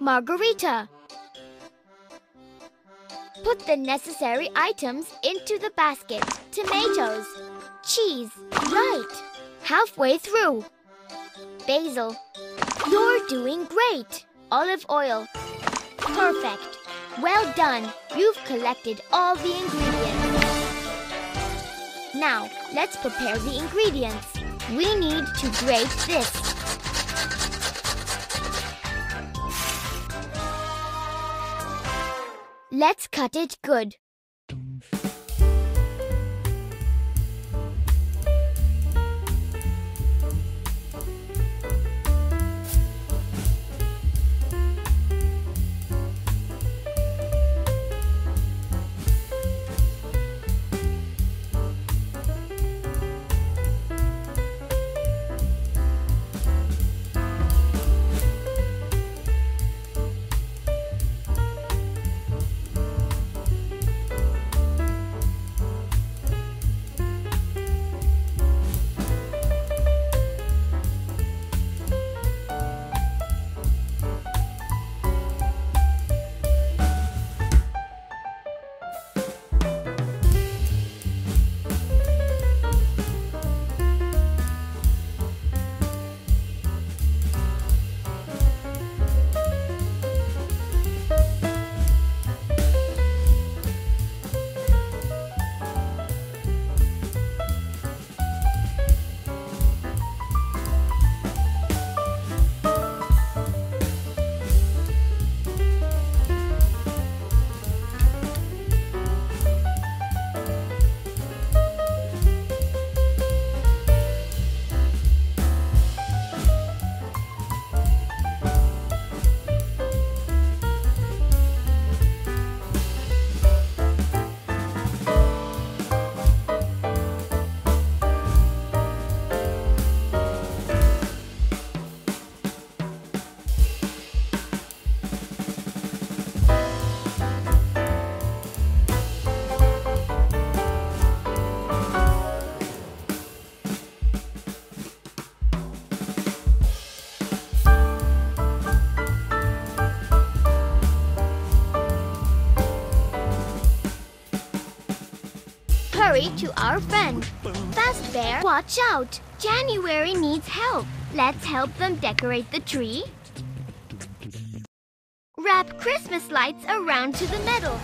margarita. Put the necessary items into the basket. Tomatoes, cheese, right, halfway through. Basil, you're doing great. Olive oil, perfect. Well done. You've collected all the ingredients. Now, let's prepare the ingredients. We need to grate this. Let's cut it good. Hurry to our friend. Fast Bear, watch out. January needs help. Let's help them decorate the tree. Wrap Christmas lights around to the middle.